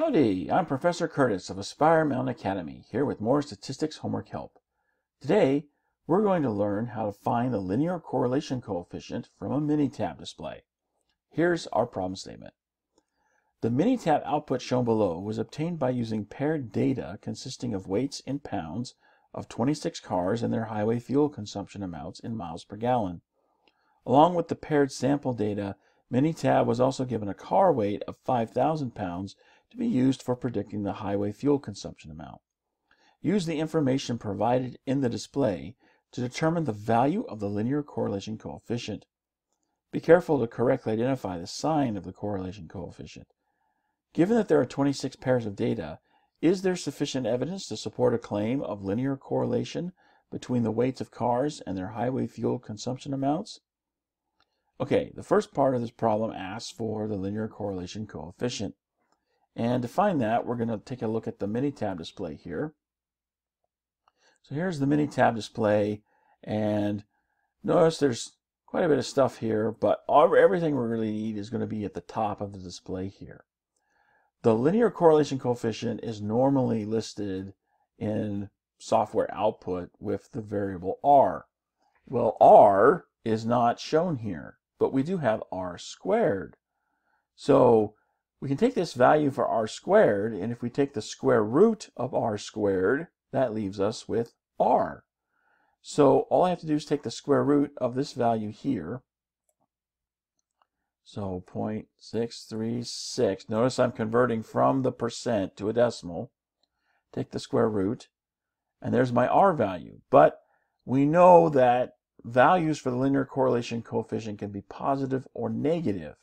Howdy, I'm Professor Curtis of Aspire Mountain Academy, here with more statistics homework help. Today, we're going to learn how to find the linear correlation coefficient from a Minitab display. Here's our problem statement. The Minitab output shown below was obtained by using paired data consisting of weights in pounds of 26 cars and their highway fuel consumption amounts in miles per gallon. Along with the paired sample data, Minitab was also given a car weight of 5,000 pounds to be used for predicting the highway fuel consumption amount. Use the information provided in the display to determine the value of the linear correlation coefficient. Be careful to correctly identify the sign of the correlation coefficient. Given that there are 26 pairs of data, is there sufficient evidence to support a claim of linear correlation between the weights of cars and their highway fuel consumption amounts? Okay, the first part of this problem asks for the linear correlation coefficient. And to find that, we're going to take a look at the Minitab display here. So here's the Minitab display, and notice there's quite a bit of stuff here, but all, everything we really need is going to be at the top of the display here. The linear correlation coefficient is normally listed in software output with the variable r. Well, r is not shown here, but we do have r squared. So we can take this value for r squared, and if we take the square root of r squared, that leaves us with r. So all I have to do is take the square root of this value here. So 0.636. Notice I'm converting from the percent to a decimal. Take the square root, and there's my r value. But we know that values for the linear correlation coefficient can be positive or negative.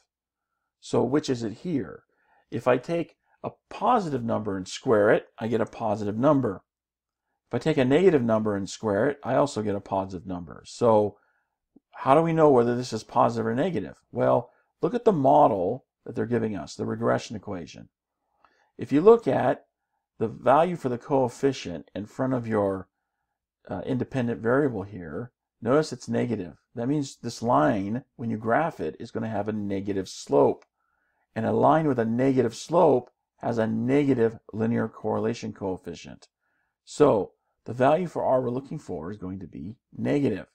So which is it here? If I take a positive number and square it, I get a positive number. If I take a negative number and square it, I also get a positive number. So how do we know whether this is positive or negative? Well, look at the model that they're giving us, the regression equation. If you look at the value for the coefficient in front of your uh, independent variable here, notice it's negative. That means this line, when you graph it, is going to have a negative slope. And a line with a negative slope has a negative linear correlation coefficient. So the value for r we're looking for is going to be negative.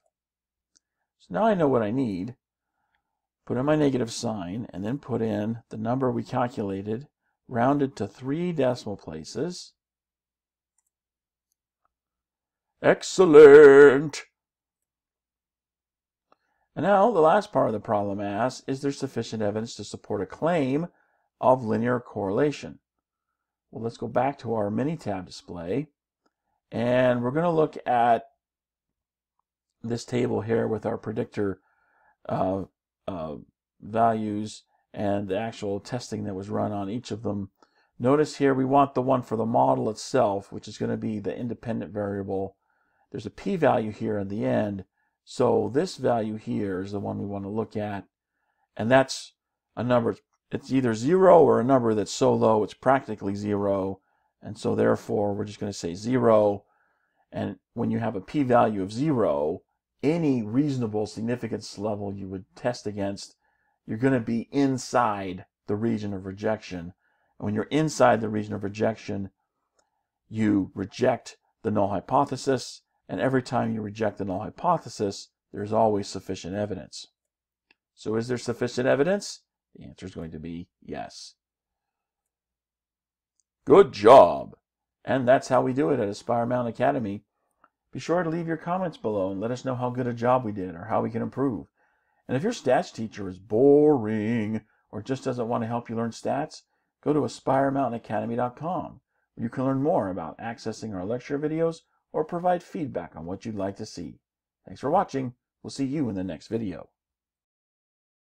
So now I know what I need. Put in my negative sign and then put in the number we calculated rounded to three decimal places. Excellent! And now the last part of the problem asks, is there sufficient evidence to support a claim of linear correlation? Well, let's go back to our Minitab display. And we're going to look at this table here with our predictor uh, uh, values and the actual testing that was run on each of them. Notice here we want the one for the model itself, which is going to be the independent variable. There's a p-value here in the end, so this value here is the one we want to look at. And that's a number, it's either zero or a number that's so low it's practically zero. And so therefore we're just going to say zero. And when you have a p-value of zero, any reasonable significance level you would test against, you're going to be inside the region of rejection. And when you're inside the region of rejection, you reject the null hypothesis and every time you reject the null hypothesis, there's always sufficient evidence. So is there sufficient evidence? The answer is going to be yes. Good job! And that's how we do it at Aspire Mountain Academy. Be sure to leave your comments below and let us know how good a job we did or how we can improve. And if your stats teacher is boring or just doesn't want to help you learn stats, go to aspiremountainacademy.com where you can learn more about accessing our lecture videos or provide feedback on what you'd like to see. Thanks for watching. We'll see you in the next video.